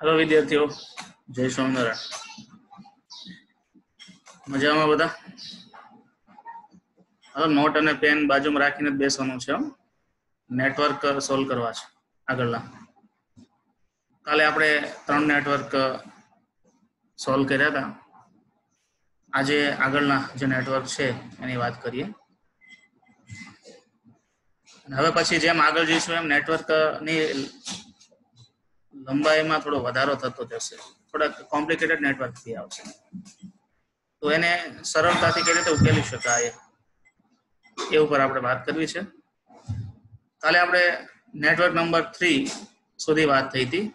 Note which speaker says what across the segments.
Speaker 1: Hello વિદ્યાર્થીઓ. જય સ્વામિનારાયણ. મજામાં બધા? હવે નોટ અને પેન બાજુમાં રાખીને જ બેસવાનું છે નેટવર્ક સોલ્વ કરવા છે, આગળના. કાલે આપણે ત્રણ નેટવર્ક સોલ્વ કર્યા હતા. આજે આગળના જે નેટવર્ક છે, એની વાત કરીએ. હવે પછી જેમ આગળ જઈશું એમ નેટવર્કની લંબાઈમાં થોડો વધારો થતો જશે. થોડાક કોમ્પ્લિકેટેડ નેટવર્કથી આવશે. તો એને સરળતાથી કઈ રીતે ઉકેલી શકાય એ ઉપર આપણે વાત કરવી છે. કાલે આપણે નેટવર્ક નંબર થ્રી સુધી વાત થઈ હતી.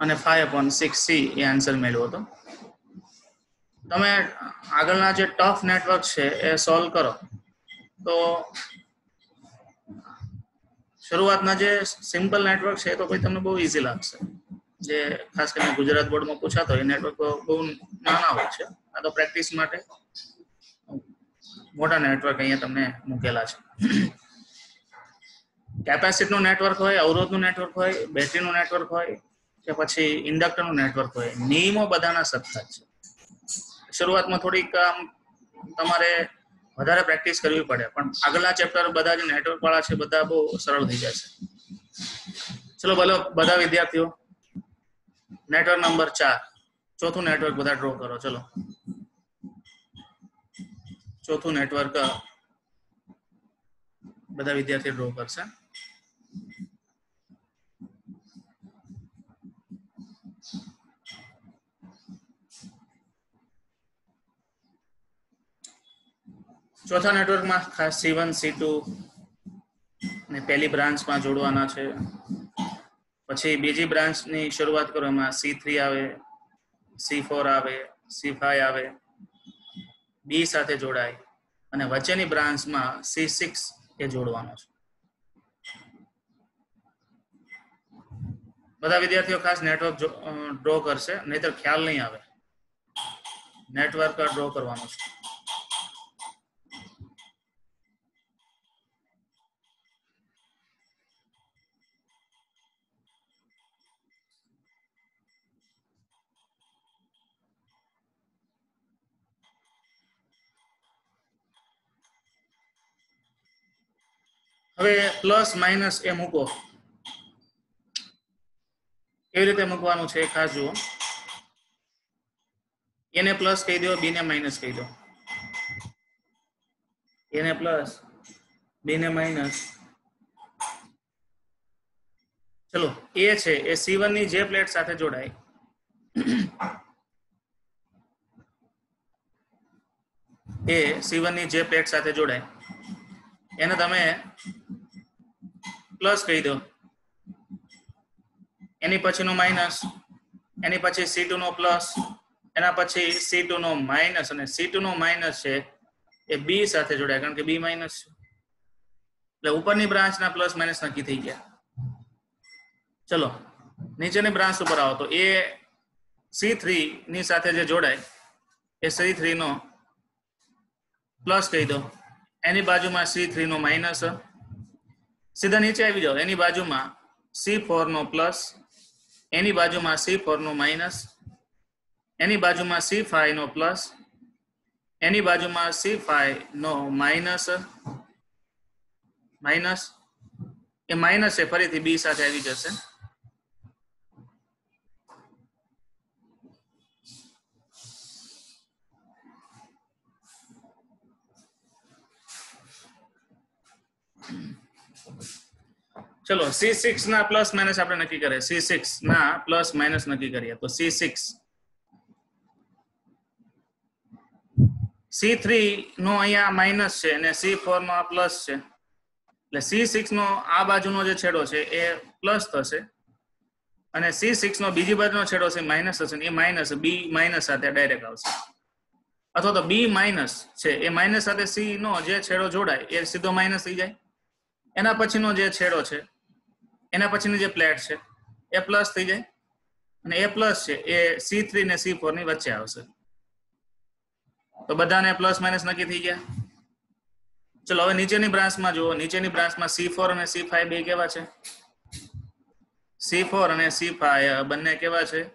Speaker 1: અને ફાઈવ અપોન સિક્સ સી એ આન્સર મેળવ્યો હતો. તમે આગળના જે ટફ નેટવર્ક છે એ સોલ્વ કરો. તો શરૂઆતના જે સિમ્પલ નેટવર્ક છે તો ભાઈ તમને બહુ ઈઝી લાગશે. જે ખાસ કરીને ગુજરાત બોર્ડમાં પૂછાતો એ નેટવર્ક બહુ નાના હોય છે. આ તો પ્રેક્ટિસ માટે મોટા નેટવર્ક અહીંયા તમને મૂકેલા છે. કેપેસિટીનું નેટવર્ક હોય અવરોધનું નેટવર્ક હોય બેટરીનું નેટવર્ક હોય, કે પછી ઇન્ડક્ટરનું નેટવર્ક હોય, નિયમો બધાના જ છે. શરૂઆતમાં થોડીક આમ તમારે વધારે પ્રેક્ટિસ કરવી પડે, પણ આગળના ચેપ્ટર બધા જે નેટવર્ક વાળા છે, બધા બહુ સરળ થઈ જશે ચલો બોલો બધા વિદ્યાર્થીઓ નેટવર્ક નંબર ચાર. ચોથું નેટવર્ક બધા ડ્રો કરો, ચલો. ચોથું નેટવર્ક બધા વિદ્યાર્થી ડ્રો કરશે. ચોથા નેટવર્કમાં ખાસ સી વન સી ટુ ને પહેલી બ્રાન્ચમાં જોડવાના છે. પછી બીજી બ્રાન્ચની શરૂઆત કરો, એમાં સી થ્રી આવે સી ફોર આવે સી ફાઈવ આવે. બી સાથે જોડાય. અને વચ્ચેની બ્રાન્ચમાં સી સિક્સ એ જોડવાનો છે. બધા વિદ્યાર્થીઓ ખાસ નેટવર્ક ડ્રો કરશે, નહીતર ખ્યાલ નહીં આવે. નેટવર્ક ડ્રો કરવાનું છે. હવે પ્લસ માઇનસ એ મૂકો. કેવી રીતે મૂકવાનું છે ખાસ જુઓ. એને પ્લસ કહી દો બી ને માઇનસ કહી દો. એને પ્લસ બી ને માઇનસ. ચલો, એ છે, એ સી ની જે પ્લેટ સાથે જોડાય. એ સી ની જે પ્લેટ સાથે જોડાય. એને તમે પ્લસ કહી દો. એની પછીનો માઇનસ એની પછી સી નો પ્લસ એના પછી સી નો માઇનસ અને સી નો માઇનસ છે એ બી સાથે જોડાય, કારણ કે બી માઇનસ છે. એટલે ઉપરની બ્રાન્ચના પ્લસ માઇનસ નક્કી થઈ ગયા. ચલો, નીચેની બ્રાન્ચ ઉપર આવો તો એ સી થ્રી ની સાથે જે જોડાય, એ સી થ્રી નો પ્લસ કહી દો. એની બાજુમાં સી થ્રી નો માઇનસ સીધા નીચે આવી જાઓ. એની બાજુમાં સી ફોર નો પ્લસ એની બાજુમાં સી ફોર નો માઇનસ એની બાજુમાં સી ફાઈવ નો પ્લસ એની બાજુમાં સી ફાઈવ નો માઇનસ માઇનસ એ માઇનસ છે ફરીથી બી સાથે આવી જશે. ચલો સી સિક્સ ના પ્લસ માઇનસ આપણે નક્કી કરીએ. સી સિક્સ ના પ્લસ માઇનસ નક્કી કરીએ. તો સી સિક્સ સી થ્રી નો અહીંયા માઇનસ છે અને સી ફોર નો આ પ્લસ છે. એટલે સી સિક્સ નો આ બાજુનો જે છેડો છે એ પ્લસ થશે. અને સી સિક્સ નો બીજી બાજુનો છેડો છે માઇનસ થશે. એ માઇનસ બી માઇનસ સાથે ડાયરેક્ટ આવશે. અથવા તો બી માઇનસ છે એ માઇનસ સાથે સી નો જે છેડો જોડાય, એ સીધો માઇનસ થઈ જાય. એના પછીનો જે છેડો છે એના પછીની જે પ્લેટ છે, એ પ્લસ થઈ જાય. અને એ પ્લસ છે, એ સી થ્રી ને સી ફોરની વચ્ચે આવશે. તો બધાને પ્લસ માઇનસ નક્કી થઈ ગયા. ચલો, હવે નીચેની બ્રાન્ચમાં જુઓ. નીચેની બ્રાન્ચમાં સી ફોર અને સી ફાઈવ બે કેવા છે? સી ફોર અને સી ફાઈવ બંને કેવા છે?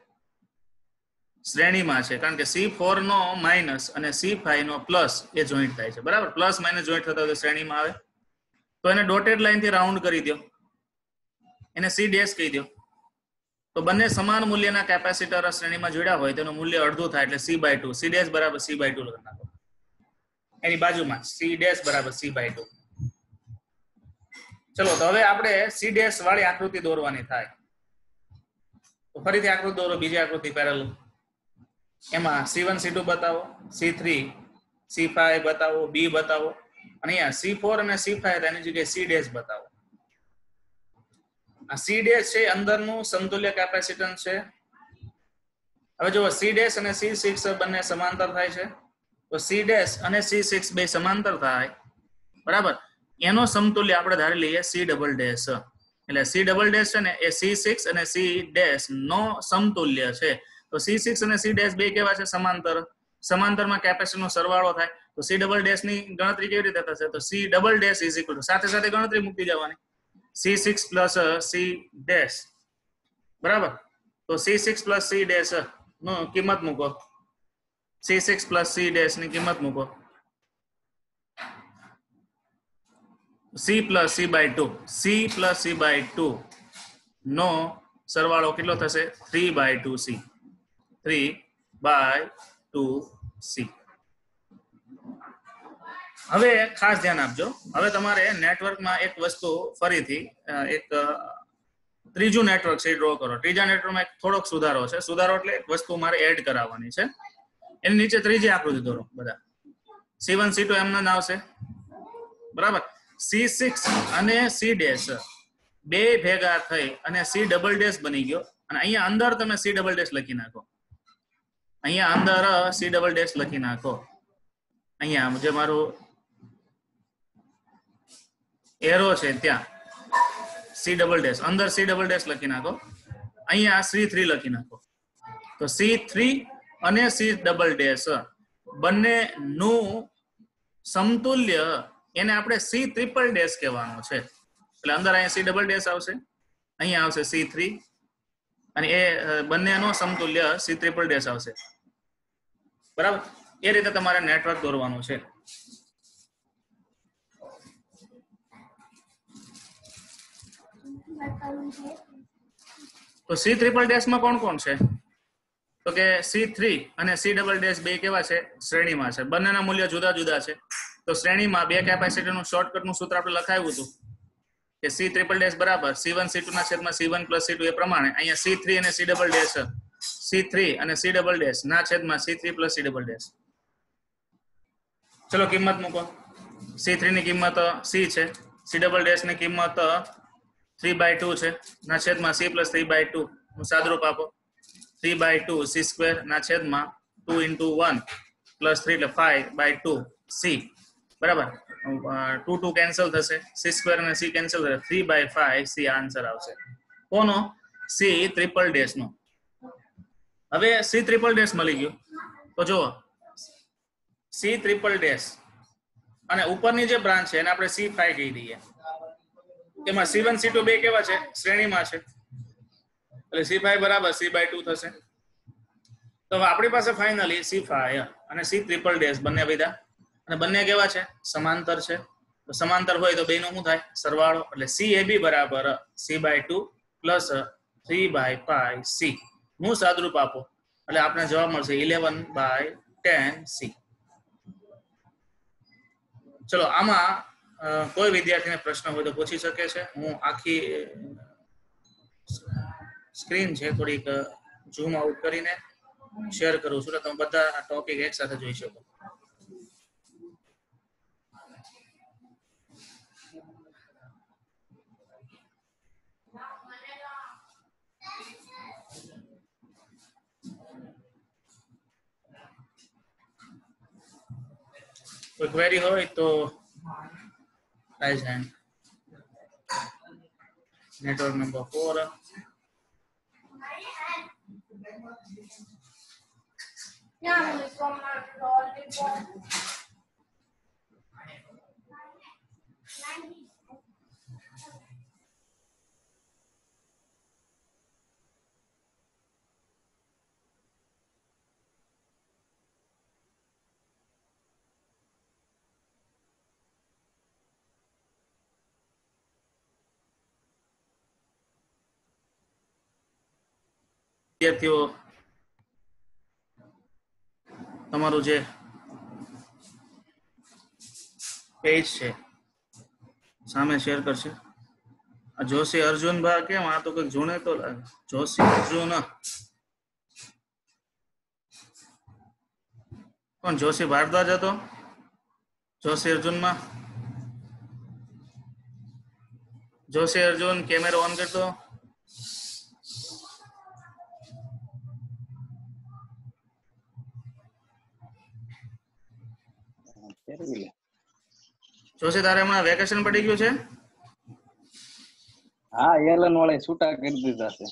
Speaker 1: શ્રેણીમાં છે. કારણ કે સી ફોર નો માઇનસ અને સી ફાઈવ નો પ્લસ એ જોઈન્ટ થાય છે. બરાબર? પ્લસ માઇનસ જોઈન્ટ થતા હોય શ્રેણીમાં આવે. તો એને ડોટેડ લાઈનથી રાઉન્ડ કરી દો એને સી ડેશ કહી દો તો બંને સમાન મૂલ્યના કેપેસિટર શ્રેણીમાં જોડ્યા હોય, તેનું મૂલ્ય અડધું થાય એટલે C by two C dash બરાબર સી બાય ટુ લખી નાખો. એની બાજુમાં સી ડેશ બરાબર સી બાય ટુ ચલો, તો હવે આપણે સી ડેશ વાળી આકૃતિ દોરવાની થાય. તો ફરીથી આકૃતિ દોરો, બીજી આકૃતિ પેરેલ એમાં સી વન સી ટુ બતાવો સી થ્રી સી ફાઈવ બતાવો બી બતાવો. અને અહીંયા સી ફોર અને સી ફાઈવ એની જગ્યાએ સી ડેશ બતાવો. આ સી છે, અંદરનું સમતુલ્ય કેપેસિટન્સ છે. હવે જુઓ સી ડેશ અને સી સિક્સ બંને સમાંતર થાય છે. તો સી ડેશ અને સી સિક્સ બે સમાંતર થાય. બરાબર? એનો સમતુલ્ય આપણે ધારી લઈએ સી ડબલ ડેશ એટલે સી ડબલ ડેશ છે ને, એ સી સિક્સ અને સી ડેશ નો સમતુલ્ય છે. તો સી સિક્સ અને સી ડેશ બે કેવા છે? સમાંતર. સમાંતરમાં કેપેસિટીનો સરવાળો થાય. તો સી ડબલ ડેશની ગણતરી કેવી રીતે થશે? તો C double dash is equal સાથે સાથે ગણતરી મૂકી જવાની C six plus C dash બરાબર? તો C six plus C dash નો કિંમત મૂકો. સી સિક્સ પ્લસ સી ડેશની કિંમત મૂકો. C plus C by two C plus C by two નો સરવાળો કેટલો થશે? Three by two C three by two C હવે ખાસ ધ્યાન આપજો. હવે તમારે નેટવર્કમાં એક વસ્તુ ફરીથી એક ત્રીજું નેટવર્ક છે ડ્રો કરો. ત્રીજા નેટવર્કમાં એક થોડોક સુધારો છે. સુધારો એટલે એક વસ્તુ મારે એડ કરાવવાની છે. એની નીચે ત્રીજી આકૃતિ દોરો, બધા. સી વન સી ટુ એમના આવશે. બરાબર? સી સિક્સ અને સી ડેશ બે ભેગા થઈ અને સી ડબલ ડેશ બની ગયો. અને અહીંયા અંદર તમે સી ડબલ ડેશ લખી નાખો. અહીંયા અંદર સી ડબલ ડેશ લખી નાખો. અહીંયા જે મારું એરો છે ત્યાં. C double dash. અંદર સી ડબલ ડેશ લખી નાખો. અહીંયા સી થ્રી લખી નાખો. તો સી થ્રી અને સી ડબલ ડેશ. બંને નું સમતુલ્ય એને આપણે સી ટ્રિપલ ડેશ કહેવાનું છે. એટલે અંદર અહીંયા સી ડબલ ડેશ આવશે. અહીંયા આવશે સી થ્રી. અને એ બંનેનો સમતુલ્ય સી ટ્રિપલ ડેશ આવશે. બરાબર? એ રીતે તમારે નેટવર્ક દોરવાનું છે. તો સી ટ્રિપલ ડેશમાં કોણ કોણ છે? તો કે સી થ્રી અને સી ડબલ ડેશ બે કેવા છે? શ્રેણીમાં છે. બંનેના મૂલ્ય જુદા જુદા છે. તો શ્રેણીમાં બે કેપેસિટરનું શોર્ટકટનું સૂત્ર આપણે લખાયું હતું કે સી ટ્રિપલ ડેશ બરાબર સી વન સી ટુ ના છેદમાં C one plus C two એ પ્રમાણે અહીંયા સી થ્રી અને C double dash C three અને સી ડબલ ડેશ ના છેદમાં C three plus C double dash ચલો કિંમત મૂકો. સી થ્રી ની કિંમત સી છે. સી ડબલ ડેશની કિંમત થ્રી બાય ટુ છે. ના છેદમાં C plus three by two સાદરૂપ આપો. Three by two C square ના છેદમાં two into one plus three એટલે ફાઈવ બાય ટુ સી બરાબર? ટુ ટુ કેન્સલ થશે. સી સ્ક્વેર અને સી કેન્સલ થશે. Three by five C answer આવશે. કોનો? સી ટ્રિપલ ડેશ નો. હવે સી ટ્રિપલ ડેશ મળી ગયું. તો જુઓ. સી ટ્રિપલ ડેશ અને ઉપરની જે બ્રાન્ચ છે, એને આપણે સી ફાઈવ કહી દઈએ. એમાં સી વન, સી ટુ બે કેવા છે? શ્રેણીમાં છે. એટલે સી ફાઈવ બરાબર, સી બાય ટુ થશે. તો હવે આપણી પાસે ફાઇનલી સી ફાય અને સી ટ્રિપલ ડેશ બંને વિધા અને બંને કેવા છે? સમાંતર છે. તો સમાંતર હોય તો બેનો શું થાય? સરવાળો. એટલે સી એ બી બરાબર C by two plus three by five C. હું સાદરૂપ આપો. એટલે આપણે જવાબ મળશે ઇલેવન બાય ટેન સી. ચલો, આમાં કોઈ વિદ્યાર્થીને પ્રશ્ન હોય તો પૂછી શકે છે. હું આખી સ્ક્રીન છે થોડીક ઝૂમ આઉટ કરીને શેર કરું છું. એટલે તમે બધા ટોપિક એક સાથે જોઈ શકો. કોઈ ક્વેરી હોય તો hand network number four
Speaker 2: Yeah, out lollipop.
Speaker 1: વિદ્યાર્થીઓ, તમારું જે પેજ છે, સામે શેર કરશે. જોશી અર્જુન ભા કેમ? આ તો કંઈક જૂને તો જોશી અર્જુન. કોણ? જોશી ભારદ્વાજ હતો? જોશી અર્જુનમાં? જોશી અર્જુન કેમેરો ઓન કરતો
Speaker 3: ફેરવી લે.
Speaker 1: જોશી તારે હમણાં વેકેશન પડી ગયું છે?
Speaker 3: હા એલન વાળા છૂટા કરી દીધા છે.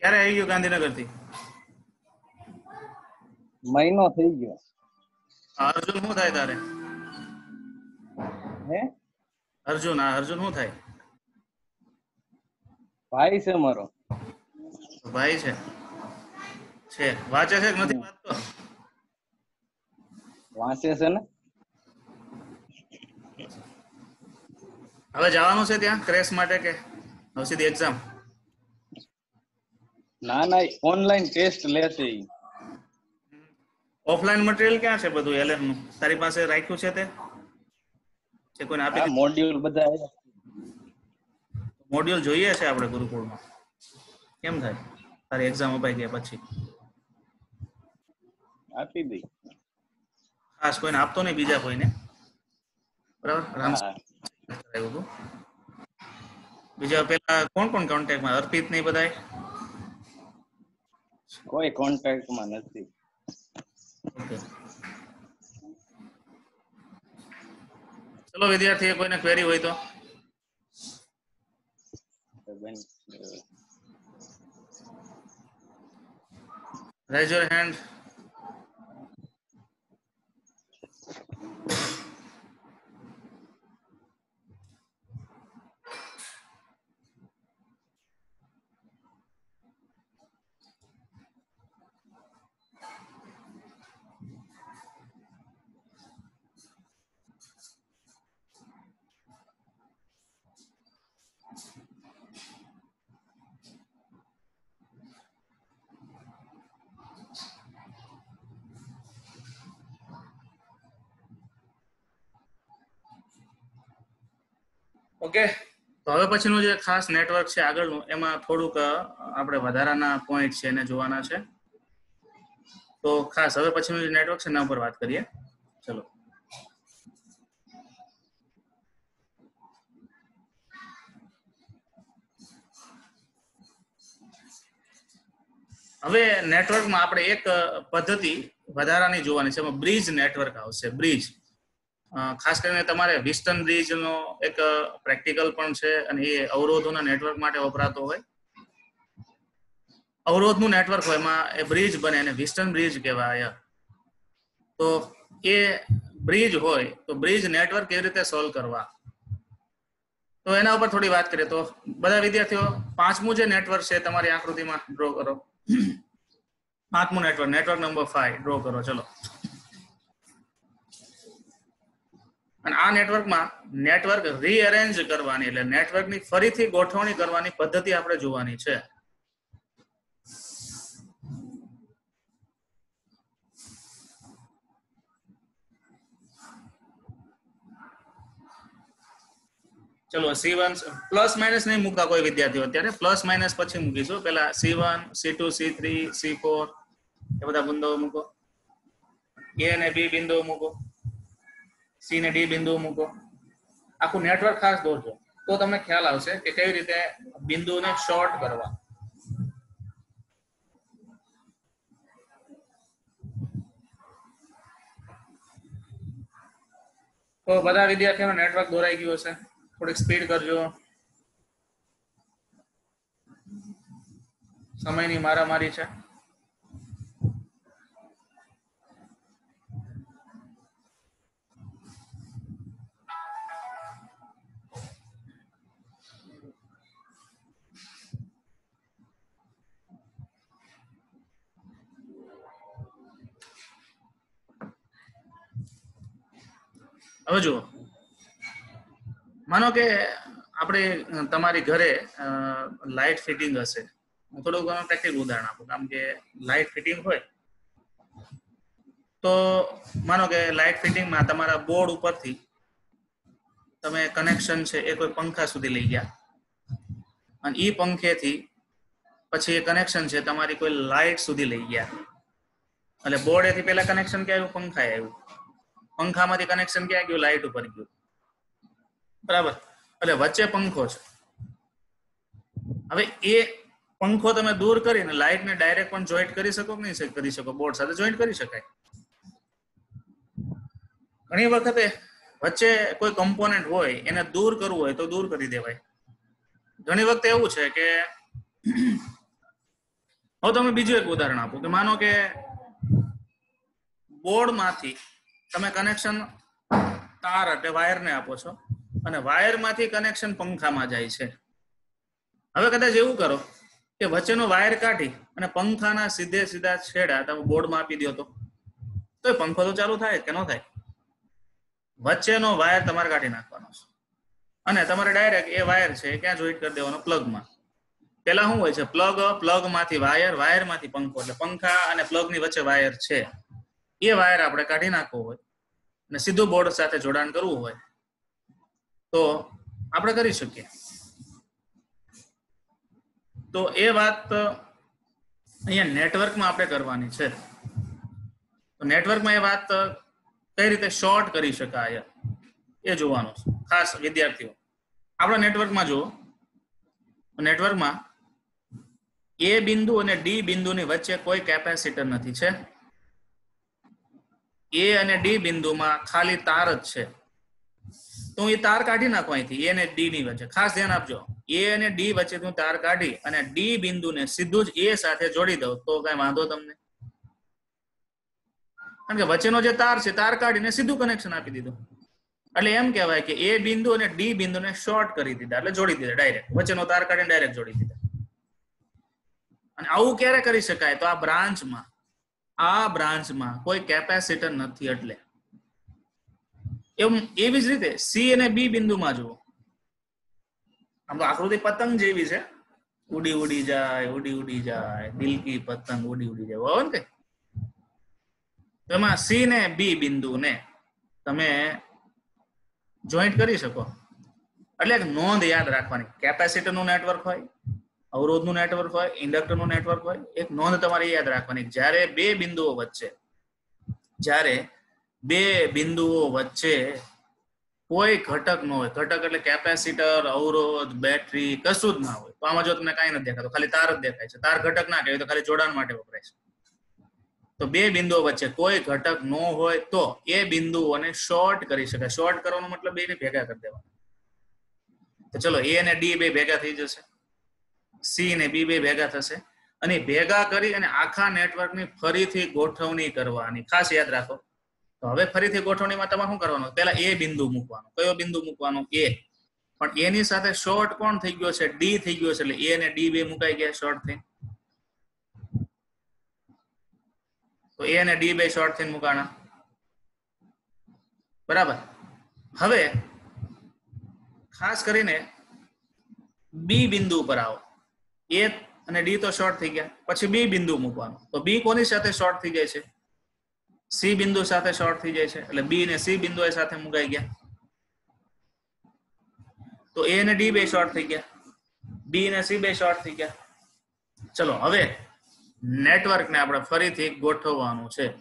Speaker 1: ક્યારે આવી ગયો ગાંધીનગરથી
Speaker 3: મહિનો થઈ ગયો.
Speaker 1: અર્જુન શું થાય તારે?
Speaker 3: હે?
Speaker 1: અર્જુન આ અર્જુન શું થાય?
Speaker 3: ભાઈ છે મારો.
Speaker 1: ભાઈ છે. છે. વાંચે છે કે નથી? વાંચતો
Speaker 3: વાંચે છે ને?
Speaker 1: હવે જવાનું છે ત્યાં ક્રેશ માટે કે નવસીધી એક્ઝામ
Speaker 3: ના ના ઓનલાઈન ટેસ્ટ લેશે
Speaker 1: ઓફલાઈન મટીરિયલ ક્યાં છે બધું એલએમનું? તારી પાસે રાખ્યું છે તે? કે કોઈને આપી
Speaker 3: મોડ્યુલ બધા
Speaker 1: મોડ્યુલ જોઈએ છે આપણે ગુરુકુળમાં. કેમ થાય? તારી એક્ઝામ અપાઈ ગયા પછી.
Speaker 3: આપી દઈ
Speaker 1: ખાસ કોઈને આપતો નહીં બીજા કોઈને. બરાબર? રામ. હતું. બીજા પેલા કોણ કોણ કોન્ટેક્ટમાં અર્પિત નહીં બધાય
Speaker 3: કોઈ કોન્ટેક્ટમાં નથી.
Speaker 1: ઓકે. ચલો વિદ્યાર્થી કોઈને ક્વેરી હોય તો.
Speaker 3: Raise your
Speaker 1: raise okay. તો હવે પછીનું જે ખાસ નેટવર્ક છે આગળનું, એમાં થોડુંક આપણે વધારાના પોઈન્ટ છે એને જોવાના છે. તો ખાસ હવે પછીનું જે નેટવર્ક છે એના ઉપર વાત કરીએ. ચલો. હવે નેટવર્કમાં આપણે એક પદ્ધતિ વધારાની જોવાની છે. એમાં બ્રિજ નેટવર્ક આવશે. બ્રિજ. ખાસ કરીને તમારે વિસ્ટન બ્રિજ નો એક પ્રેક્ટિકલ પણ છે અને એ અવરોધોના નેટવર્ક માટે વપરાતો હોય. અવરોધનું નેટવર્ક હોય, એમાં એ બ્રિજ બને અને વિસ્ટન બ્રિજ કહેવાય. તો એ બ્રિજ હોય, તો બ્રિજ નેટવર્ક કેવી રીતે સોલ્વ કરવા? તો એના ઉપર થોડી વાત કરીએ. તો બધા વિદ્યાર્થીઓ, પાંચમું જે નેટવર્ક છે, તમારી આકૃતિમાં ડ્રો કરો. પાંચમું network network number five draw કરો. ચલો. અને આ નેટવર્કમાં નેટવર્ક રીઅરેન્જ કરવાની એટલે નેટવર્કની ફરીથી ગોઠવણી કરવાની પદ્ધતિ આપણે જોવાની છે. ચલો સી વન પ્લસ માઇનસ નહીં મૂકતા કોઈ વિદ્યાર્થીઓ. અત્યારે પ્લસ માઇનસ પછી મૂકીશું. પેલા C one C two C three C four એ બધા બિંદુઓ મૂકો. એ અને બી બિંદુઓ મૂકો. સી ને ડી બિંદુ મૂકો. આખું નેટવર્ક ખાસ દોરજો. તો તમને ખ્યાલ આવશે કે કેવી રીતે બિંદુને શોર્ટ કરવા. તો બધા વિદ્યાર્થીઓનો નેટવર્ક દોરાઈ ગયું હશે. થોડીક સ્પીડ કરજો. સમયની મારામારી છે. હવે જુઓ. માનો કે આપણે તમારી ઘરે લાઇટ ફિટિંગ હશે. હું થોડુંક ઘણું પ્રેક્ટિકલ ઉદાહરણ આપું. કારણ કે લાઇટ ફિટિંગ હોય, તો માનો કે લાઇટ ફિટિંગમાં તમારા બોર્ડ ઉપરથી તમે કનેક્શન છે એ કોઈ પંખા સુધી લઈ ગયા. અને એ પંખેથી પછી એ કનેક્શન છે તમારી કોઈ લાઇટ સુધી લઈ ગયા. એટલે બોર્ડેથી પહેલા કનેક્શન ક્યાં આવ્યું? પંખા આવ્યું. પંખામાંથી કનેક્શન ક્યાં ગયું? લાઇટ ઉપર ગયું. બરાબર? એટલે વચ્ચે પંખો છે. હવે એ પંખો તમે દૂર કરીને લાઇટને ડાયરેક્ટ પણ જોઈન્ટ કરી શકો કે નહીં કરી શકો? બોર્ડ સાથે જોઈન્ટ કરી શકાય. ઘણી વખતે વચ્ચે કોઈ કમ્પોનેન્ટ હોય, એને દૂર કરવું હોય તો દૂર કરી દેવાય. ઘણી વખતે એવું છે કે હવે તમે બીજું એક ઉદાહરણ આપો કે માનો કે બોર્ડમાંથી તમે કનેક્શન તાર એટલે વાયરને આપો છો. અને વાયરમાંથી કનેક્શન પંખામાં જાય છે. હવે કદાચ એવું કરો કે વચ્ચેનો વાયર કાઢી અને પંખાના સીધે સીધા છેડા, તમે બોર્ડમાં આપી દો તો. તો એ પંખો તો ચાલુ થાય કે ન થાય? વચ્ચેનો વાયર તમારે કાઢી નાખવાનો છે. અને તમારે ડાયરેક્ટ એ વાયર છે ક્યાં જોઈટ કરી દેવાનો? પ્લગમાં પેલા શું હોય છે? પ્લગ પ્લગમાંથી વાયર વાયરમાંથી પંખો. એટલે પંખા અને પ્લગની વચ્ચે વાયર છે. એ વાયર આપણે કાઢી નાખવો હોય અને સીધું બોર્ડ સાથે જોડાણ કરવું હોય તો આપણે કરી શકીએ. તો એ વાત અહીંયા નેટવર્કમાં આપણે કરવાની છે. તો નેટવર્કમાં એ વાત કઈ રીતે શોર્ટ કરી શકાય એ જોવાનું છે. ખાસ વિદ્યાર્થીઓ, આપણા નેટવર્કમાં જુઓ. નેટવર્કમાં એ બિંદુ અને ડી બિંદુની વચ્ચે કોઈ કેપેસિટર નથી, છે? એ અને ડી બિંદુમાં ખાલી તાર જ છે. તો એ તાર કાઢી નાખું અહીંથી, એ અને ડી ની વચ્ચે. ખાસ ધ્યાન આપજો, એ અને ડી વચ્ચે હું તાર કાઢી અને ડી બિંદુને સીધું જ એ સાથે જોડી દઉં, તો કઈ વાંધો તમને? કારણ કે વચ્ચેનો જે તાર છે, તાર કાઢીને સીધું કનેક્શન આપી દીધું. એટલે એમ કહેવાય કે એ બિંદુ અને ડી બિંદુને શોર્ટ કરી દીધા, એટલે જોડી દીધા ડાયરેક્ટ વચ્ચેનો તાર કાઢીને ડાયરેક્ટ જોડી દીધા. અને આવું ક્યારે કરી શકાય? તો આ બ્રાન્ચમાં આ બ્રાન્ચમાં કોઈ કેપેસિટર નથી એટલે. એમ એવી જ રીતે સી અને બી બિંદુમાં જુઓ. આમ તો આકૃતિ પતંગ જેવી છે. ઉડી ઉડી જાય, ઉડી ઉડી જાય દિલકી પતંગ ઉડી ઉડી જાય. બરાબર ને એમાં સી ને બી બિંદુને તમે જોઈન્ટ કરી શકો. એટલે નોંધ યાદ રાખવાની. કેપેસિટરનું નેટવર્ક હોય અવરોધનું નેટવર્ક હોય, ઇન્ડક્ટરનું નેટવર્ક હોય, એક નોંધ તમારે યાદ રાખવાની જ્યારે બે બિંદુઓ વચ્ચે, જ્યારે બે બિંદુઓ વચ્ચે કોઈ ઘટક ન હોય, ઘટક એટલે કેપેસિટર, અવરોધ, બેટરી કશું જ ના હોય, તો આમાં જો તમને કાંઈ નથી દેખાતું, ખાલી તાર જ દેખાય છે. તાર ઘટક ના કહેવાય તો ખાલી જોડાણ માટે વપરાય છે. તો બે બિંદુઓ વચ્ચે કોઈ ઘટક ન હોય તો એ બિંદુઓને શોર્ટ કરી શકાય. શોર્ટ કરવાનો મતલબ બેને ભેગા કરી દેવાના. તો ચલો એ અને ડી બે ભેગા થઈ જશે. સી ને બી બે ભેગા થશે. અને ભેગા કરી અને આખા નેટવર્કની ફરીથી ગોઠવણી કરવાની. ખાસ યાદ રાખો. તો હવે ફરીથી ગોઠવણીમાં તમારે શું કરવાનું? પહેલા એ બિંદુ મૂકવાનું. કયો બિંદુ મૂકવાનો? એ. પણ એની સાથે શોર્ટ કોણ થઈ ગયો છે? ડી થઈ ગયો છે. એટલે એ અને ડી બે મુકાઈ ગયા શોર્ટ થઈ તો એ અને ડી બે શોર્ટ થઈને મુકાણા. બરાબર? હવે ખાસ કરીને બી બિંદુ ઉપર આવો. એ અને ડી તો શોર્ટ થઈ ગયા. પછી બી બિંદુ મૂકવાનું. તો બી કોની સાથે શોર્ટ થઈ જાય છે? સી બિંદુ સાથે શોર્ટ થઈ જાય છે. એટલે બી ને સી બિંદુ સાથે મુકાઈ ગયા. તો એ અને ડી બે શોર્ટ થઈ ગયા. બી ને સી બે શોર્ટ થઈ ગયા. ચલો, હવે નેટવર્કને આપણે ફરીથી ગોઠવવાનું છે.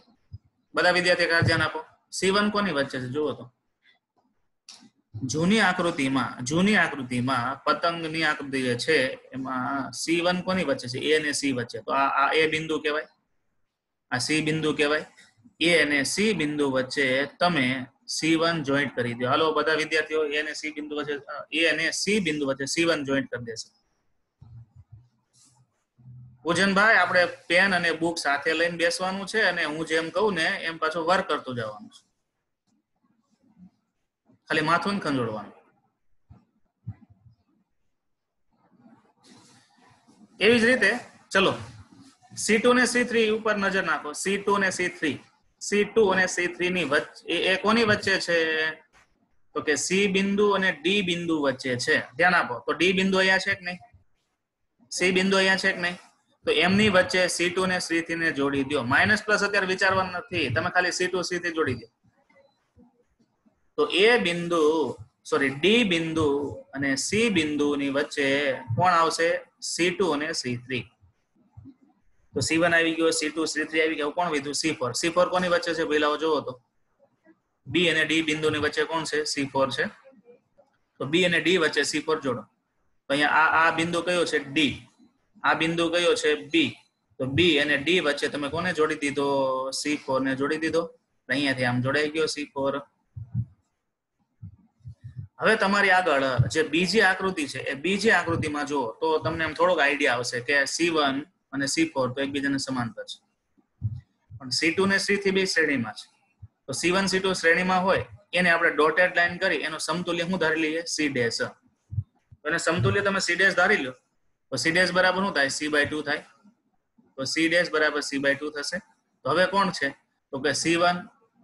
Speaker 1: બધા વિદ્યાર્થી ધ્યાન આપો. સી વન કોની વચ્ચે છે? જુઓ તો. જૂની આકૃતિમાં જૂની આકૃતિમાં પતંગની આકૃતિ જે છે, એમાં સી વન કોની વચ્ચે છે? એ અને સી વચ્ચે. તો આ એ બિંદુ કહેવાય. આ સી બિંદુ કહેવાય. એ અને સી બિંદુ વચ્ચે તમે સી વન જોઈન્ટ કરી દો. હાલો, બધા વિદ્યાર્થીઓ એ અને સી બિંદુ વચ્ચે એ અને સી બિંદુ વચ્ચે સી વન જોઈન્ટ કરી દેશે. પૂજનભાઈ, આપણે પેન અને બુક સાથે લઈને બેસવાનું છે અને હું જેમ કહું ને, એમ પાછો વર્ક કરતું જવાનું છે. ખાલી માથું ને ખંજોડવાનું એવી જ રીતે, ચલો સી ટુ ને સી થ્રી ઉપર નજર નાખો. સી ટુ ને સી થ્રી સી ટુ અને સી થ્રી ની વચ્ચે, એ કોની વચ્ચે છે? તો કે સી બિંદુ અને ડી બિંદુ વચ્ચે છે. ધ્યાન આપો. તો ડી બિંદુ અહીંયા છે કે નહીં? સી બિંદુ અહીંયા છે કે નહીં? તો એમની વચ્ચે સી ટુ ને સી થ્રી ને જોડી દો માઇનસ પ્લસ અત્યારે વિચારવાનું નથી. તમે ખાલી સી ટુ સી થી જોડી દો તો એ બિંદુ સોરી ડી બિંદુ અને સી બિંદુની વચ્ચે કોણ આવશે? સી ટુ અને સી થ્રી તો સી વન આવી ગયો સી ટુ સી થ્રી આવી ગયો. કોણ વિધું સી ફોર સી ફોર કોની વચ્ચે છે? પહેલા જોવો તો. બી અને ડી બિંદુની વચ્ચે કોણ છે? સી ફોર છે. તો બી અને ડી વચ્ચે સી ફોર જોડો. તો અહીંયા આ આ બિંદુ કયો છે? ડી આ બિંદુ કયો છે? બી તો બી અને ડી વચ્ચે તમે કોને જોડી દીધો? સી ફોર ને જોડી દીધો. અહીંયાથી આમ જોડાઈ ગયો સી ફોર હવે તમારી આગળ, જે બીજી આકૃતિ છે, એ બીજી આકૃતિમાં જુઓ, તો તમને એમ થોડોક આઈડિયા આવશે કે સી વન અને સી ફોર તો એકબીજાને સમાંતર છે. પણ સી ટુ ને સી થી બી શ્રેણીમાં છે. તો સી વન સી ટુ શ્રેણીમાં હોય, એને આપણે ડોટેડ લાઈન કરી, એનું સમતુલ્ય શું ધારી લઈએ? સી ડેશ અને સમતુલ્ય તમે સી ડેશ ધારી લો, તો સી ડેશ બરાબર શું થાય? સી બાય ટુ થાય. તો સી ડેશ બરાબર સી બાય ટુ થશે. તો હવે કોણ છે? તો કે સી વન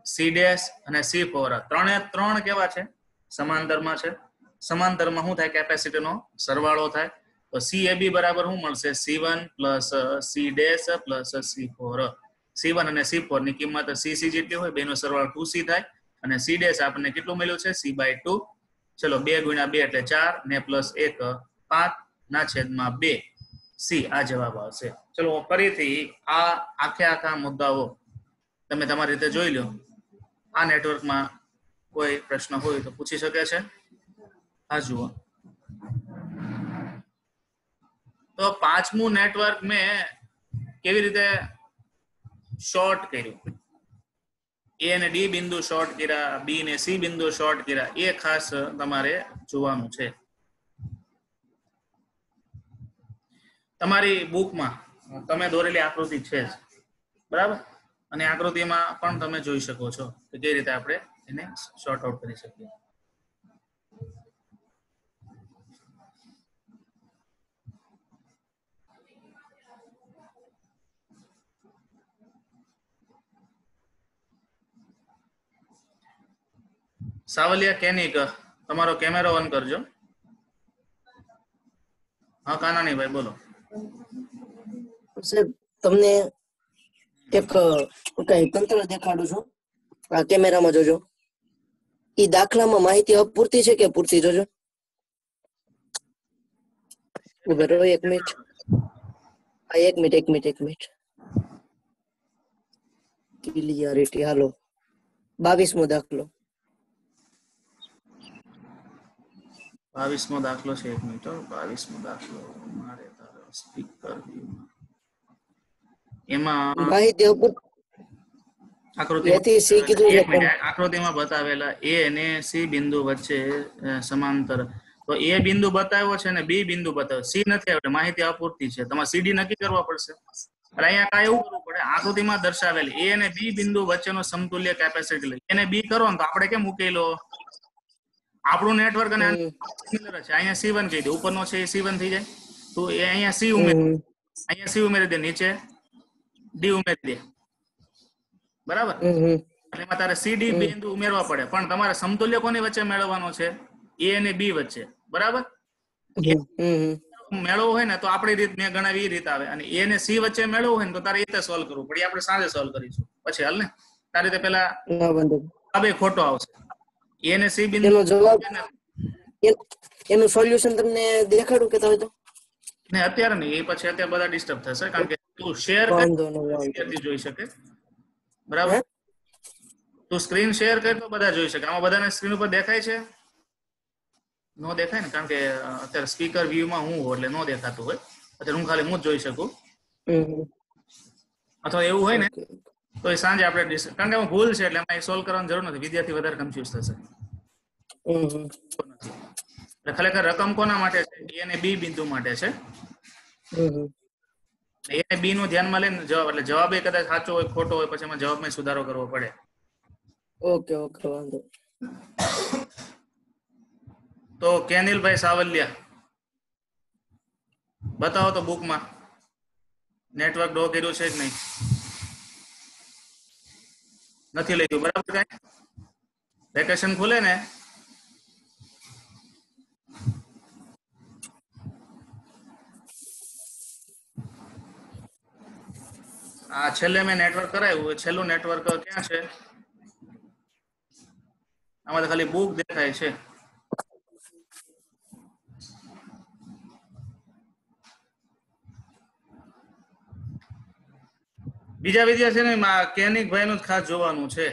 Speaker 1: સી ડેશ અને સી ફોર ત્રણે ત્રણ કેવા છે? સમાંતરમાં છે. સમાંતરમાં શું થાય? કેપેસિટીનો સરવાળો થાય. તો સી એ બી બરાબર શું મળશે? C one plus C dash plus C four C one અને સી ફોરની કિંમત સી સી જેટલી હોય, બેનો સરવાળો ટુ સી થાય. અને સી ડેશ આપણને કેટલું મળ્યું છે? સી બાય ટુ ચલો, બે ગુણ્યા બે એટલે ચાર, ને પ્લસ એક પાંચ, ના છેદમાં બે. સી આ જવાબ આવશે. ચલો, ફરીથી આ આખે આખા મુદ્દાઓ તમે તમારી રીતે જોઈ લો. આ નેટવર્કમાં કોઈ પ્રશ્ન હોય તો પૂછી શકે છે? આ જુઓ. તો પાંચમું નેટવર્ક મેં કેવી રીતે શોર્ટ કર્યું? એ અને ડી બિંદુ શોર્ટ કર્યા બી ને સી બિંદુ શોર્ટ કર્યા, એ ખાસ તમારે જોવાનું છે. તમારી બુકમાં તમે દોરેલી આકૃતિ છે બરાબર? અને આકૃતિમાં પણ તમે જોઈ શકો છો કે કઈ રીતે આપણે એને શોર્ટ આઉટ કરી શકીએ. સાવલિયા કેનિક તમારો કેમેરો ઓન કરજો. હા કાનાની ભાઈ બોલો.
Speaker 4: સાહેબ, તમને એક, કઈ તંત્ર દેખાડું છું? આ કેમેરામાં જોજો. ઈ દાખલામાં માહિતી અપૂરતી છે કે પૂરતી? જોજો. ઊભા રહો એક મિનિટ. આ એક મિનિટ એક મિનિટ એક મિનિટ. ક્લિયરિટી હાલો. બાવીસમો દાખલો.
Speaker 1: બાવીસમો દાખલો છે એક મિનિટ બાવીસમો દાખલો મારે તારો સ્પીકર એમાં
Speaker 4: માહિતી અપૂરતી
Speaker 1: આકૃતિ
Speaker 4: સી કીધું
Speaker 1: આકૃતિમાં બતાવેલા એ અને સી બિંદુ વચ્ચે સમાંતર. તો એ બિંદુ બતાવ્યો છે ને બી બિંદુ બતાવ્યો. સી નથી આવડે માહિતી અપૂરતી છે. તમારે સીડી નક્કી કરવા પડશે. એટલે અહીંયા કાંઈ એવું કરવું પડે. આકૃતિમાં દર્શાવેલ એ અને બી બિંદુ વચ્ચેનો સમતુલ્ય કેપેસિટી લઈ. એને બી કરો ને તો આપણે કેમ ઉકેલો? આપણું નેટવર્ક અને સિમિલર છે. અહીંયા સી વન કહી દે. ઉપરનો છે એ સી વન થઈ જાય. તો એ અહીંયા સી ઉમેર. અહીંયા સી ઉમેરી દે નીચે. ડી ઉમેરી દે. બરાબર? એમાં તારે સી ડી બિંદુ ઉમેરવા પડે. પણ તમારે સમતુલ્ય કોની વચ્ચે મેળવવાનો છે? એ અને બી વચ્ચે. બરાબર?
Speaker 4: હમ,
Speaker 1: હોય ને તો આપણી રીત મેં ગણાવી એ રીત આવે. અને એ ને સી વચ્ચે મેળવવું હોય ને તો તારે એ રીતે સોલ્વ કરવું. પડે આપણે સાંજે સોલ્વ કરીશું. પછી હાલ ને? તારી રીતે પેલા
Speaker 4: ના વાંધો
Speaker 1: આ બે ખોટો આવશે. એ ને સી બિંદુ
Speaker 4: એનો જવાબ એનું સોલ્યુશન તમને દેખાડું કે તમે તો?
Speaker 1: ને અત્યારે નહીં. એ પછી અત્યારે બધા ડિસ્ટર્બ થશે કારણ કે તું શેર
Speaker 4: વાંધો ન
Speaker 1: જોઈ શકે. બરાબર? તો સ્ક્રીન શેર કર તો બધા જોઈ શકે. આમાં બધાને સ્ક્રીન ઉપર દેખાય છે? નો દેખાય ને? કારણ કે અત્યારે સ્પીકર વ્યૂમાં હું હોઉં એટલે નો દેખાતું હોય. અત્યારે હું ખાલી હું જ જોઈ શકું. અથવા એવું હોય ને તો એ સાંજે આપણે કારણ કે એમાં ભૂલ છે એટલે એમાં સોલ્વ કરવાની જરૂર નથી. વિદ્યાર્થી વધારે કન્ફ્યુઝ થશે. એટલે ખરેખર રકમ કોના માટે છે? એ અને બી બિંદુ માટે છે. એ બી નું ધ્યાનમાં લઈને જવાબ એટલે જવાબ એ કદાચ સાચો હોય ખોટો હોય પછી એમાં જવાબમાં સુધારો કરવો પડે.
Speaker 4: ઓકે ઓકે વાંધો.
Speaker 1: તો કેનિલભાઈ સાવલિયા બતાવો તો બુકમાં નેટવર્ક ડો કર્યું છે કે નહીં? નથી લઈ ગયું બરાબર કઈ? વેકેશન ખુલે ને? આ છેલ્લે મેં નેટવર્ક કરાવ્યું. છેલ્લું નેટવર્ક ક્યાં છે? આમાં ખાલી બુક દેખાય છે. બીજા વિદ્યાર્થીને કેનિક ભાઈ નું ખાસ જોવાનું છે.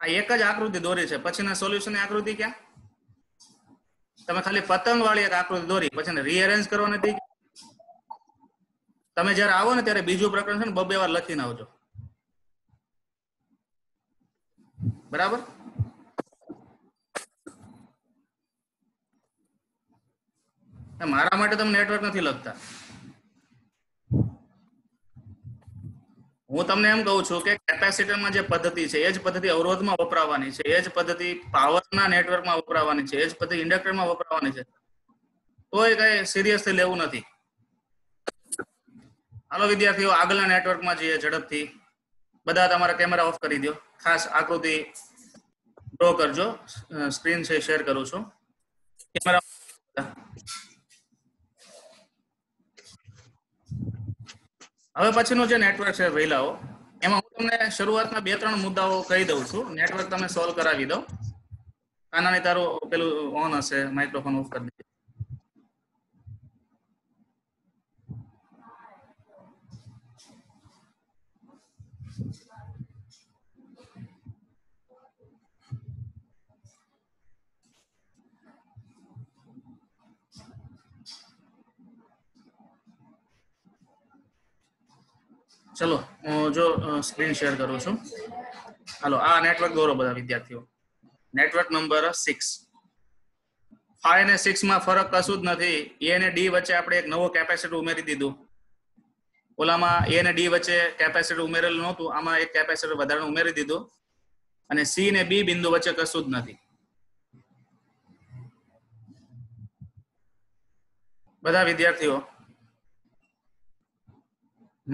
Speaker 1: આ એક જ આકૃતિ દોરી છે. પછીના સોલ્યુશન આકૃતિ ક્યાં? તમે ખાલી પતંગ વાળી એક આકૃતિ દોરી, પછી રીઅરેન્જ કરો નથી તમે જયારે આવો ને ત્યારે બીજું પ્રકરણ છે ને બબે વાર લખીને આવજો. બરાબર? મારા માટે તમે નેટવર્ક નથી લખતા. હું તમને એમ કહું છું કે કેપેસિટરમાં જે પદ્ધતિ છે, એ જ પદ્ધતિ અવરોધમાં વપરાવાની છે, એ જ પદ્ધતિ પાવરના નેટવર્કમાં વપરાવાની છે, એ જ પદ્ધતિ ઇન્ડક્ટરમાં વપરાવાની છે. તોય કઈ સિરિયસલી લેવું નથી. હાલો વિદ્યાર્થીઓ, આગળના નેટવર્કમાં જઈએ ઝડપથી. બધા તમારા કેમેરા ઓફ કરી દો. ખાસ આકૃતિ ડ્રો કરજો. સ્ક્રીન છે, શેર કરું છું. કેમેરા હવે પછીનું જે નેટવર્ક છે વહેલાઓ એમાં હું તમને શરૂઆતના બે ત્રણ મુદ્દાઓ કહી દઉં છું. નેટવર્ક તમે સોલ્વ કરાવી દો. કાનાની તારું પેલું ઓન હશે માઇક્રોફોન ઓફ કરી ચલો, હું જો સ્ક્રીન શેર કરું છું. હાલો, આ નેટવર્ક દોરો બધા વિદ્યાર્થીઓ. નેટવર્ક નંબર સિક્સ ફાઈવ અને સિક્સમાં ફરક કશું જ નથી. એ અને ડી વચ્ચે આપણે એક નવો કેપેસિટર ઉમેરી દીધું. ઓલામાં એ અને ડી વચ્ચે કેપેસિટર ઉમેરેલું નહોતું, આમાં એક કેપેસિટર વધારે ઉમેરી દીધું. અને સી ને બી બિંદુ વચ્ચે કશું જ નથી. બધા વિદ્યાર્થીઓ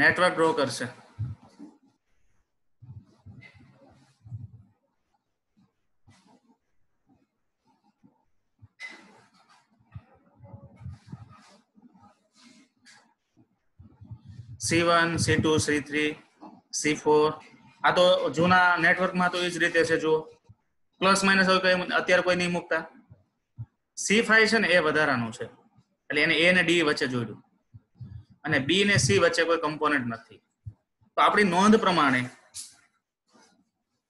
Speaker 1: નેટવર્ક ડ્રો કરશે. C one C two C three C four આ તો જૂના નેટવર્કમાં તો એ જ રીતે છે, જુઓ. પ્લસ માઇનસ હવે કઈ અત્યારે કોઈ નહીં મૂકતા. સી ફાઈવ છે ને એ વધારાનું છે. એટલે એને એ ને ડી વચ્ચે જોડ્યું અને બી ને સી વચ્ચે કોઈ કમ્પોનન્ટ નથી. તો આપણી નોંધ પ્રમાણે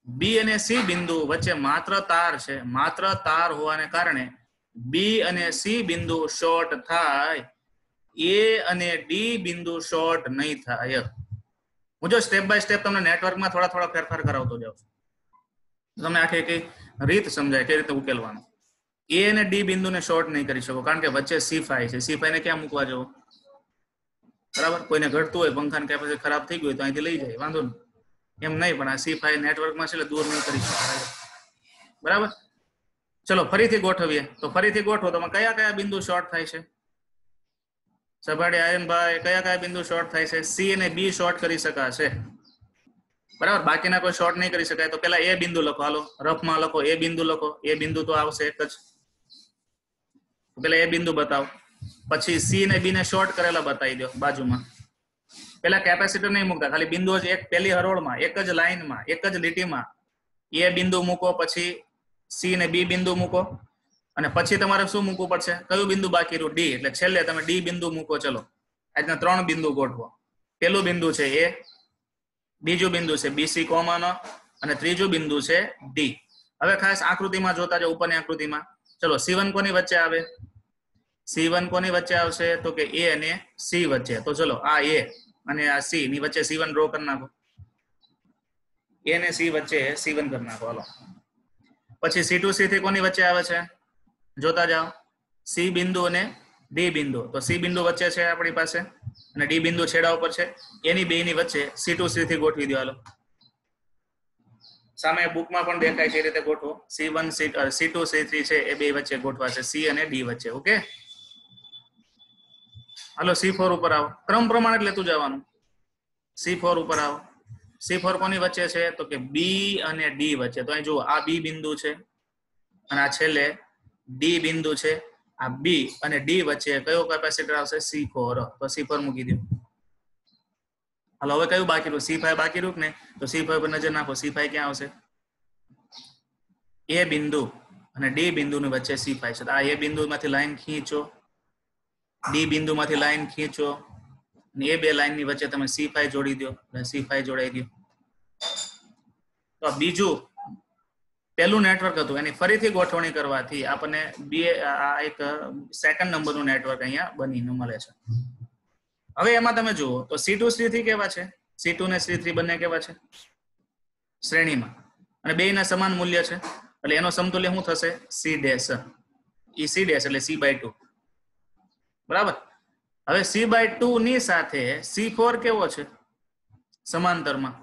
Speaker 1: બી અને સી બિંદુ વચ્ચે માત્ર તાર છે. માત્ર તાર હોવાને કારણે બી અને સી બિંદુ શોર્ટ થાય. એ અને ડી બિંદુ શોર્ટ નહીં થાય. હું જો સ્ટેપ બાય સ્ટેપ તમને નેટવર્કમાં થોડા થોડા ફેરફાર કરાવતો જાઉં છું. તમને આખી આખી રીત સમજાય કઈ રીતે ઉકેલવાનું. એ અને ડી બિંદુને શોર્ટ નહીં કરી શકો. કારણ કે વચ્ચે સી ફાઈ છે. સી ફાઈ ને ક્યાં મૂકવા જવો? બરાબર? કોઈને ઘટતું હોય, પંખાની કેપેસિટી ખરાબ થઈ ગયું તો અહીંથી લઈ જાય, વાંધો નહીં. એમ નહીં, પણ આ સી ફાઈ નેટવર્કમાં છે એટલે દૂર નહીં કરી શકાય. બરાબર? ચલો, ફરીથી ગોઠવીએ. તો ફરીથી ગોઠવો, તો કયા કયા બિંદુ શોર્ટ થાય છે? સભાડી આયનભાઈ કયા કયા બિંદુ શોર્ટ થાય છે? સી અને બી શોર્ટ કરી શકાશે. બરાબર? બાકીના કોઈ શોર્ટ નહીં કરી શકાય, તો પેલા એ બિંદુ લખો. હાલો, રફમાં લખો એ બિંદુ લખો. એ બિંદુ તો આવશે એક જ. પેલા એ બિંદુ બતાવો. પછી સી ને બી ને શોર્ટ કરેલા બતાવી દો બાજુમાં. પેલા કેપેસિટર નહીં મૂકતા, ખાલી બિંદુ જ એક, પેલી હરોળમાં, એક જ લાઈનમાં એક જ લીટીમાં. એ બિંદુ મૂકો, પછી સી ને બી બિંદુ મૂકો, અને પછી તમારે શું મૂકવું પડશે? કયું બિંદુ બાકી રહ્યું? ડી એટલે છેલ્લે તમે ડી બિંદુ મૂકો, ચલો. આજના ત્રણ બિંદુ ગોઠવો. પેલું બિંદુ છે એ બીજું બિંદુ છે બીસી કોમાનો અને ત્રીજું બિંદુ છે ડી હવે ખાસ આકૃતિમાં જોતા જાઓ, ઉપરની આકૃતિમાં. ચલો સી કોની વચ્ચે આવે? સી વન કોની વચ્ચે આવશે? તો કે એ અને સી વચ્ચે. તો ચલો, આ એ અને આ સી ની વચ્ચે સી વન ડ્રો કરી નાખો. એ અને સી વચ્ચે સી વન કરી નાખો. હાલો. પછી સી ટુ સી થી કોની વચ્ચે આવે છે? જોતા જાઓ. સી બિંદુ અને ડી બિંદુ. તો સી બિંદુ વચ્ચે છે આપણી પાસે અને ડી બિંદુ છેડા ઉપર છે. એની બે ની વચ્ચે સી ટુ સી થી ગોઠવી દો. હાલો. સામે બુકમાં પણ દેખાય છે એ રીતે ગોઠવો. C one C two C three છે, એ બે વચ્ચે ગોઠવા છે સી અને ડી વચ્ચે. ઓકે? હાલો સી ફોર ઉપર આવો. ક્રમ પ્રમાણે જ લેતું જવાનું. સી ફોર ઉપર આવો. સી ફોર કોની વચ્ચે છે? તો કે બી અને ડી વચ્ચે. તો અહીં જુઓ, આ બી બિંદુ છે અને આ છેલ્લે ડી બિંદુ છે. આ બી અને ડી વચ્ચે કયો કેપેસિટર આવશે? સી ફોર તો સી ફોર મૂકી દો હાલો, હવે કયું બાકી રહ્યું? સી ફાઈવ બાકી રહ્યું ને તો સી ફાઈવ પર નજર નાખો. સી ફાઈવ ક્યાં આવશે? એ બિંદુ અને ડી બિંદુની વચ્ચે સી ફાઈવ છે. આ એ બિંદુમાંથી લાઈન ખીંચો. ડી બિંદુમાંથી લાઈન ખેંચો અને એ બે લાઈનની વચ્ચે તમે સી ફાઈ જોડી દો સી ફાઈ જોડાઈ દો તો બીજું પહેલું નેટવર્ક હતું, એની ફરીથી ગોઠવણી કરવાથી આપણને બે, આ એક સેકન્ડ નંબરનું નેટવર્ક અહીંયા બનીને મળે છે. હવે એમાં તમે જુઓ, તો સી ટુ સી થ્રી કેવા છે? સી ટુ ને સી થ્રી બંને કેવા છે? શ્રેણીમાં. અને બેયના સમાન મૂલ્ય છે, એટલે એનો સમતુલ્ય શું થશે? સી ડેશ ઈ સી ડેશ એટલે સી બાય ટુ બરાબર? હવે સી બાય ટુ ની સાથે સી ફોર કેવો છે? સમાંતરમાં.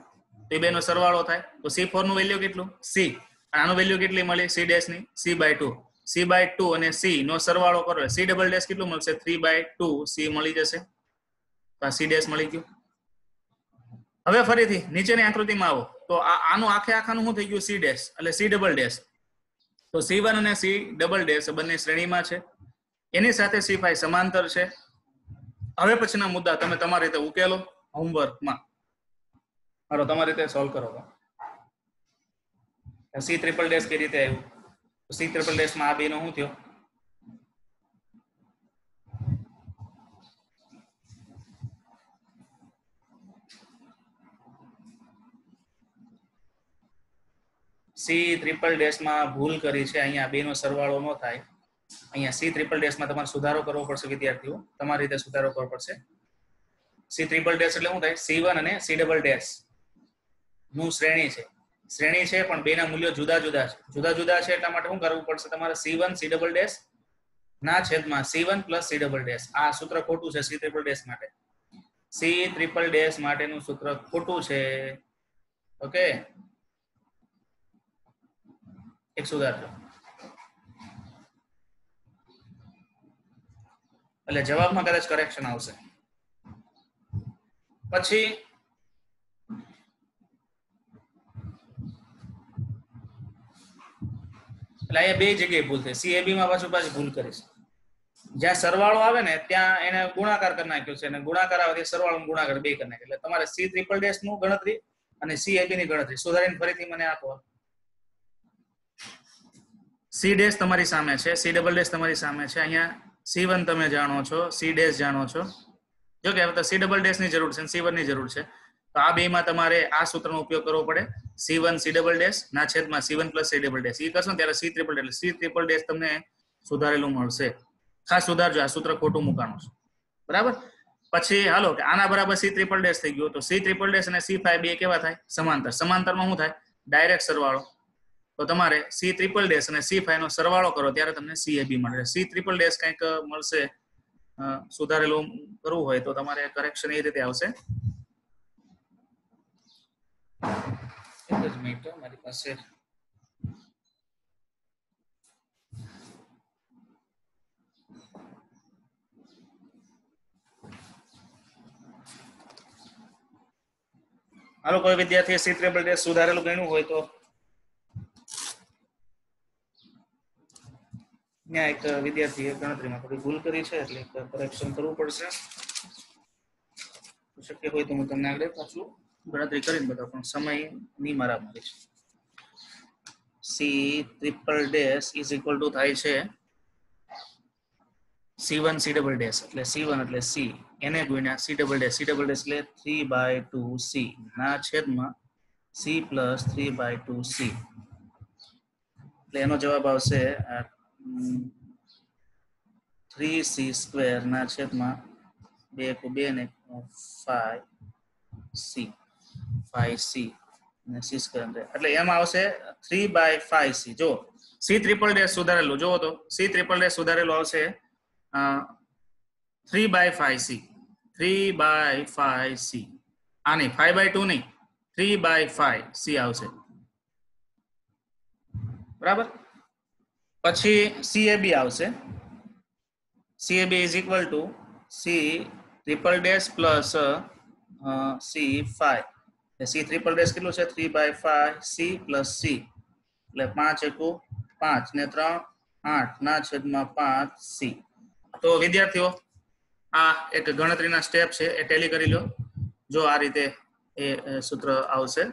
Speaker 1: તો એ બેનો સરવાળો થાય. તો સી ફોરનું વેલ્યુ કેટલું? સી આનું વેલ્યુ કેટલી મળી? C ડેશની? C by two C by two અને સી નો સરવાળો કરો. સી ડબલ ડેશ કેટલું મળશે? થ્રી બાય ટુ સી મળી જશે. તો આ સી ડેશ મળી ગયું. હવે ફરીથી નીચેની આકૃતિમાં આવો. તો આનું આખે આખાનું શું થઈ ગયું? સી ડેશ એટલે સી ડબલ ડેશ તો સી વન અને સી ડબલ ડેશ બંને શ્રેણીમાં છે. એની સાથે સી ફાઈવ સમાંતર છે. હવે પછીના મુદ્દા તમે તમારી રીતે ઉકેલો હોમવર્કમાં મારો તમારી રીતે સોલ્વ કરો સી ટ્રિપલ ડેશ કઈ રીતે આવ્યું? સી ટ્રિપલ ડેશમાં આ બેનો શું થયો? સી ટ્રિપલ ડેશમાં ભૂલ કરી છે, અહીંયા બે નો સરવાળો ન થાય. અહીંયા સી ટ્રિપલ ડેશમાં તમારે સુધારો કરવો પડશે વિદ્યાર્થીઓ. તમારી રીતે સુધારો કરવો પડશે. સી ટ્રિપલ ડેશ એટલે શું થાય? સી વન અને સી ડબલ ડેશનું શ્રેણી છે. શ્રેણી છે, પણ બેના મૂલ્યો જુદા જુદા છે. જુદા જુદા છે એટલા માટે શું કરવું પડશે? તમારે C one C double dash ના છેદમાં C one plus C double dash આ સૂત્ર ખોટું છે સી ટ્રિપલ ડેશ માટે. સી ટ્રિપલ ડેશ માટેનું સૂત્ર ખોટું છે. ઓકે એક સુધારજો. એટલે જવાબમાં કદાચ કરેક્શન આવશે. પછી એટલે અહીંયા બે જગ્યાએ ભૂલ થઈ. સીએબી માં પાછું પાછી ભૂલ કરીશ. જ્યાં સરવાળો આવે ને, ત્યાં એને ગુણાકાર કરી નાખ્યો છે. અને ગુણાકાર આવે સરવાળો ગુણાકાર બે કરી નાખ્યો. એટલે તમારે સી ટ્રિપલ ડેશનું ગણતરી અને સીએબી ની ગણતરી. સુધારીને ફરીથી મને આપો. સી ડેશ તમારી સામે છે. સી ડબલ ડેશ તમારી સામે છે. અહીંયા સી વન તમે જાણો છો સી ડેશ જાણો છો. જો કે હવે તો સી ડબલ ડેશની જરૂર છે સી વનની જરૂર છે. તો આ બેમાં તમારે આ સૂત્રનો ઉપયોગ કરવો પડે. C one C double dash ના છેદમાં C one plus C double dash એ કરશો ને ત્યારે સી ટ્રિપલ એટલે સી ટ્રિપલ ડેશ તમને સુધારેલું મળશે. ખાસ સુધારજો, આ સૂત્ર ખોટું મૂકાણું છે. બરાબર? પછી હાલો, કે આના બરાબર સી ટ્રિપલ ડેશ થઈ ગયો. તો સી ટ્રિપલ ડેશ અને સી ફાઈવ બે કેવા થાય? સમાંતર. સમાંતરમાં શું થાય? ડાયરેક્ટ સરવાળો. તો તમારે સી ટ્રિપલ ડેશ અને સી ફાઈવ નો સરવાળો કરો, ત્યારે તમને સી મળશે સી ટ્રિપલ ડેશ કંઈક મળશે સુધારેલું કરવું હોય તો તમારે કરેક્શન એ રીતે આવશે. એક હાલો, કોઈ વિદ્યાર્થી સી ટ્રિપલ ડેશ સુધારેલું ગણ્યું હોય તો? ત્યાં એક વિદ્યાર્થીએ ગણતરીમાં થોડી ભૂલ કરી છે, એટલે કરેક્શન કરવું પડશે. શક્ય હોય તો હું તમને આગળ પાછું ગણતરી કરીને બતાવું, પણ સમયની મારામારી છે. C triple dash is equal to થાય છે C one, C double dash એટલે સી વન એટલે સી. એને ગુણ્યા C double dash C double dash એટલે થ્રી બાય ટુ સી ના છેદમાં C plus three by two C એટલે એનો જવાબ આવશે થ્રી સી સ્ક્વેર ના છેદમાં બે એકુ બે ને ફાઈવ સી ફાઈવ સી અને સી સ્ક્વેર એટલે એમાં આવશે થ્રી બાય ફાઈવ સી જો સી ટ્રિપલ ડેશ સુધારેલું જોવો તો સી ટ્રિપલ ડેશ સુધારેલું આવશે three by five C three by five C આ નહીં ફાઈવ બાય ટુ નહીં થ્રી બાય ફાઈવ સી આવશે. બરાબર? પછી સીએબી આવશે. C A B is equal to C triple dash plus C five C triple dash કેટલું છે? Three by five C plus C એટલે પાંચ એકુ પાંચ ને ત્રણ આઠ ના છેદમાં પાંચ સી તો વિદ્યાર્થીઓ, આ એક ગણતરીના સ્ટેપ છે, એ ટેલી કરી લો. જો આ રીતે એ સૂત્ર આવશે.